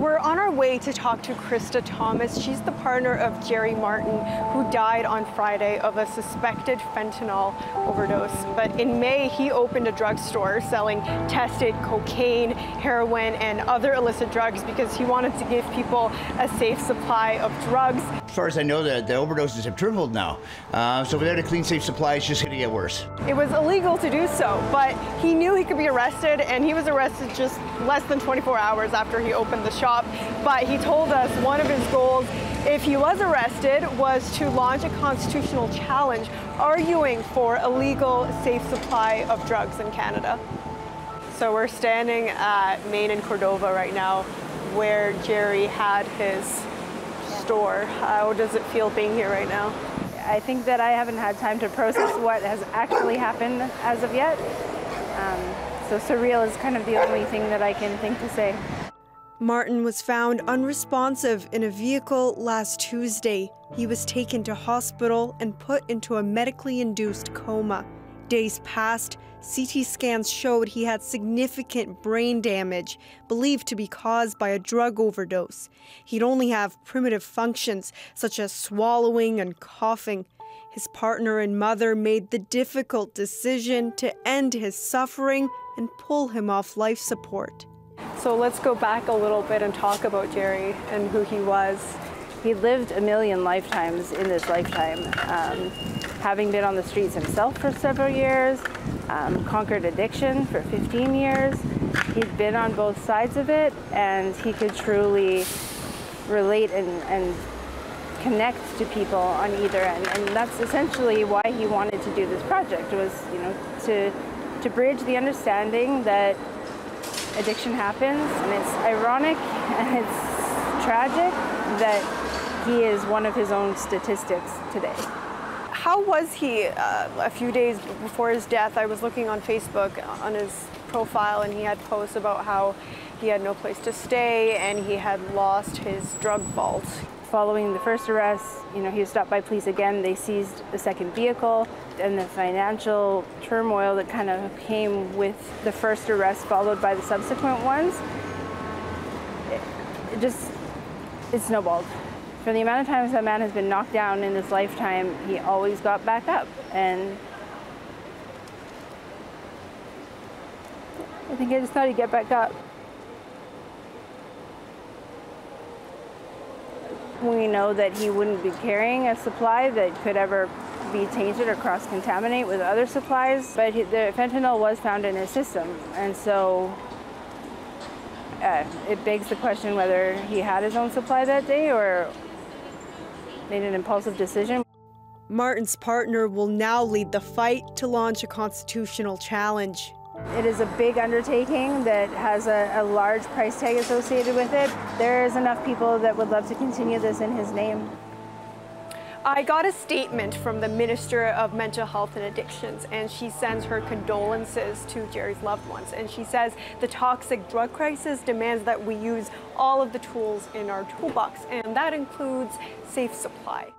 We're on our way to talk to Krista Thomas. She's the partner of Jerry Martin, who died on Friday of a suspected fentanyl overdose. But in May, he opened a drugstore selling tested cocaine, heroin, and other illicit drugs because he wanted to give people a safe supply of drugs. As far as I know, the, the overdoses have tripled now. Uh, so without a clean, safe supply, it's just going to get worse. It was illegal to do so, but he knew he could be arrested, and he was arrested just less than 24 hours after he opened the shop. But he told us one of his goals, if he was arrested, was to launch a constitutional challenge arguing for a legal, safe supply of drugs in Canada. So we're standing at Main and Cordova right now, where Jerry had his store. How does it feel being here right now? I think that I haven't had time to process what has actually happened as of yet. Um, so surreal is kind of the only thing that I can think to say. Martin was found unresponsive in a vehicle last Tuesday. He was taken to hospital and put into a medically induced coma. Days passed, CT scans showed he had significant brain damage, believed to be caused by a drug overdose. He'd only have primitive functions such as swallowing and coughing. His partner and mother made the difficult decision to end his suffering and pull him off life support. So let's go back a little bit and talk about Jerry and who he was. He lived a million lifetimes in this lifetime, um, having been on the streets himself for several years, um, conquered addiction for 15 years. He'd been on both sides of it, and he could truly relate and, and connect to people on either end. And that's essentially why he wanted to do this project was, you know, to to bridge the understanding that addiction happens, and it's ironic and it's tragic that he is one of his own statistics today. How was he uh, a few days before his death? I was looking on Facebook on his profile, and he had posts about how he had no place to stay and he had lost his drug vault. Following the first arrest, you know, he was stopped by police again. They seized the second vehicle, and the financial turmoil that kind of came with the first arrest, followed by the subsequent ones, it, it just it snowballed. For the amount of times that man has been knocked down in his lifetime, he always got back up, and I think I just thought he'd get back up. We know that he wouldn't be carrying a supply that could ever be tainted or cross contaminate with other supplies, but he, the fentanyl was found in his system, and so uh, it begs the question whether he had his own supply that day or made an impulsive decision. Martin's partner will now lead the fight to launch a constitutional challenge. It is a big undertaking that has a, a, large price tag associated with it. There is enough people that would love to continue this in his name. I got a statement from the Minister of Mental Health and Addictions, and she sends her condolences to Jerry's loved ones. And she says the toxic drug crisis demands that we use all of the tools in our toolbox, and that includes safe supply.